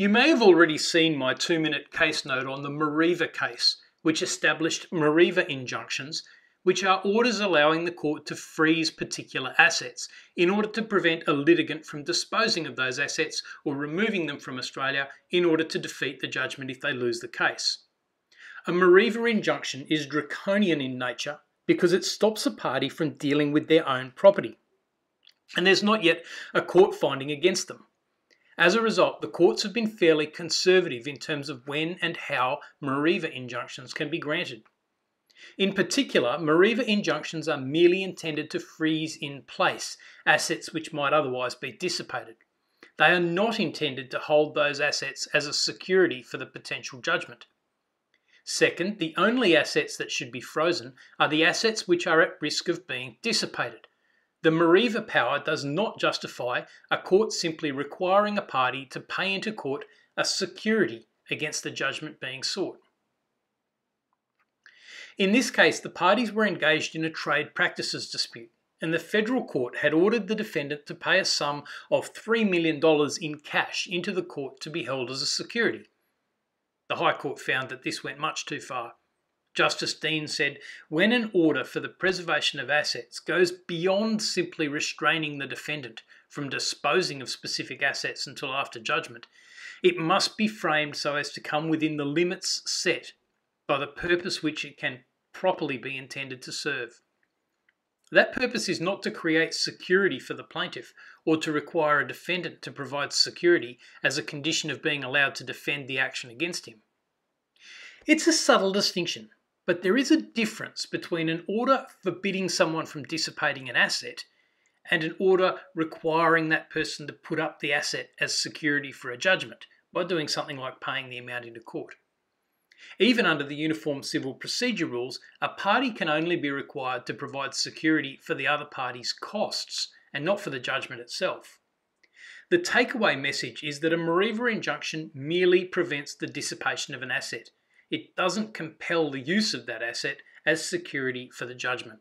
You may have already seen my two minute case note on the Mareva case, which established Mareva injunctions, which are orders allowing the court to freeze particular assets in order to prevent a litigant from disposing of those assets or removing them from Australia in order to defeat the judgment if they lose the case. A Mareva injunction is draconian in nature because it stops a party from dealing with their own property. And there's not yet a court finding against them. As a result, the courts have been fairly conservative in terms of when and how Mareva injunctions can be granted. In particular, Mareva injunctions are merely intended to freeze in place assets which might otherwise be dissipated. They are not intended to hold those assets as a security for the potential judgment. Second, the only assets that should be frozen are the assets which are at risk of being dissipated. The Mareva power does not justify a court simply requiring a party to pay into court a security against the judgment being sought. In this case, the parties were engaged in a trade practices dispute, and the federal court had ordered the defendant to pay a sum of $3 million in cash into the court to be held as a security. The High Court found that this went much too far. Justice Deane said, when an order for the preservation of assets goes beyond simply restraining the defendant from disposing of specific assets until after judgment, it must be framed so as to come within the limits set by the purpose which it can properly be intended to serve. That purpose is not to create security for the plaintiff or to require a defendant to provide security as a condition of being allowed to defend the action against him. It's a subtle distinction, but there is a difference between an order forbidding someone from dissipating an asset and an order requiring that person to put up the asset as security for a judgment by doing something like paying the amount into court. Even under the Uniform Civil Procedure Rules, a party can only be required to provide security for the other party's costs and not for the judgment itself. The takeaway message is that a Mareva injunction merely prevents the dissipation of an asset it doesn't compel the use of that asset as security for the judgment.